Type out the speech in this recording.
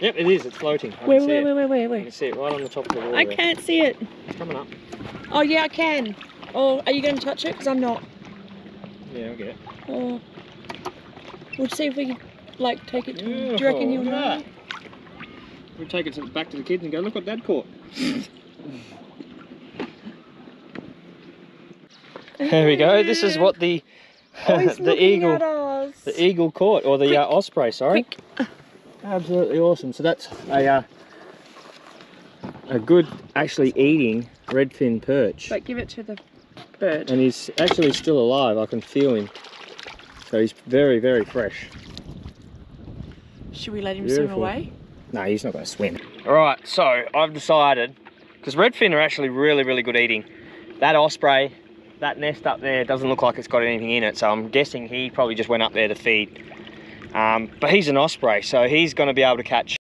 Yep, it is. It's floating. I Where, can see where, it. where, where, where, I can see it right on the top of the water. I there. can't see it. It's coming up. Oh, yeah, I can. Oh, are you going to touch it? Because I'm not. Yeah, I'll get it. Oh. We'll see if we can, like, take it to him. Do you reckon you'll know? We'll take it to, back to the kids and go, look what Dad caught. There we go. This is what the Oh, the eagle the eagle caught, or the uh, osprey. Sorry. Quick. Absolutely awesome. So that's a uh, a good, actually eating redfin perch, But give it to the bird. and he's actually still alive. I can feel him. So he's very, very fresh. Should we let him Beautiful. swim away? No, he's not going to swim. All right, so I've decided, because redfin are actually really, really good eating. That osprey, that nest up there doesn't look like it's got anything in it, so I'm guessing he probably just went up there to feed. Um, but he's an osprey, so he's going to be able to catch